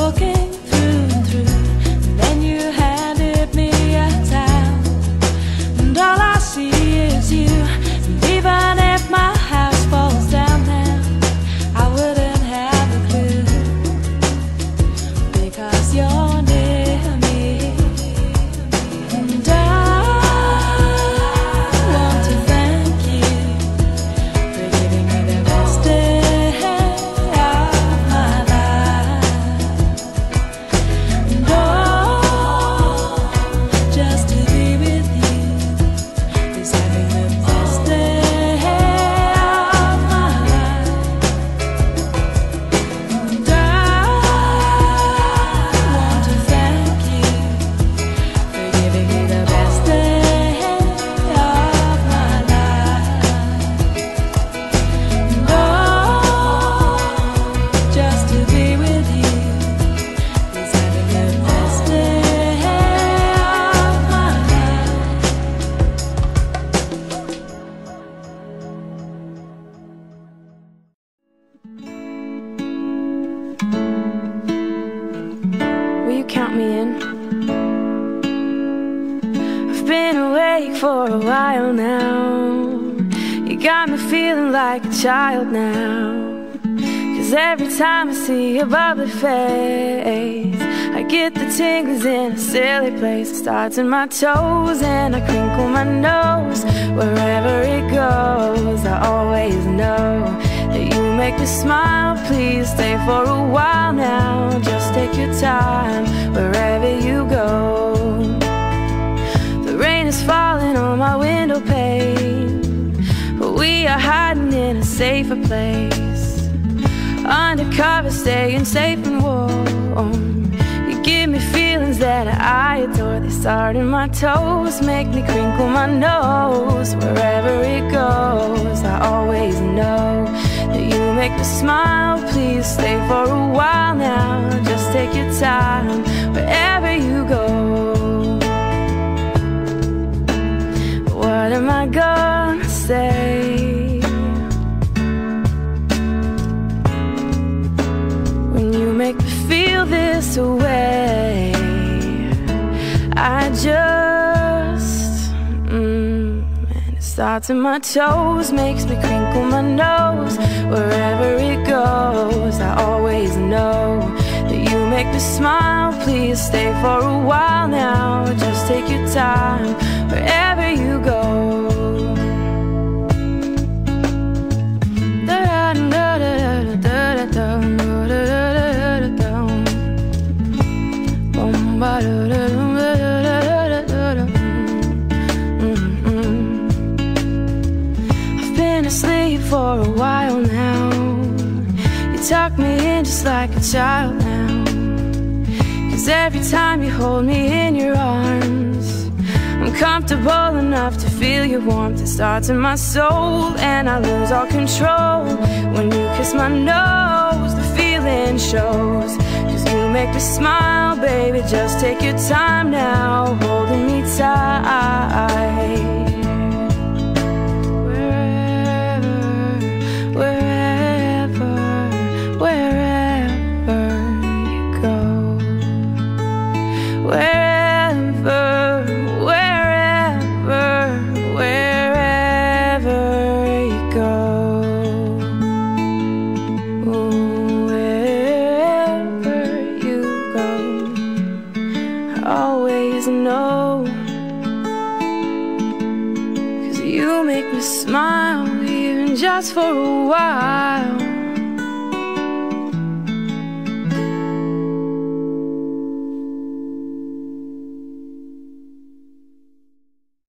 I'm through and through. And then you count me in? I've been awake for a while now. You got me feeling like a child now. Cause every time I see your bubbly face, I get the tingles in a silly place. It starts in my toes and I crinkle my nose. Wherever it goes, I always know that you make me smile. Please stay for a while now. Just your time wherever you go. The rain is falling on my window pane, but we are hiding in a safer place. Undercover, staying safe and warm. You give me feelings that I adore. They start in my toes, make me crinkle my nose. Wherever it goes, I always know that you make me smile. Please stay for a while now. Just take your time wherever you go. What am I gonna say? when you make me feel this way. I just, mm, and it starts in my toes, makes me crinkle my nose. Wherever you smile. Please stay for a while now. Just take your time wherever you go. I've been asleep for a while now. You tuck me in just like a child now. Cause every time you hold me in your arms, I'm comfortable enough to feel your warmth. It starts in my soul, and I lose all control. When you kiss my nose, the feeling shows. Cause you make me smile, baby. Just take your time just for a while.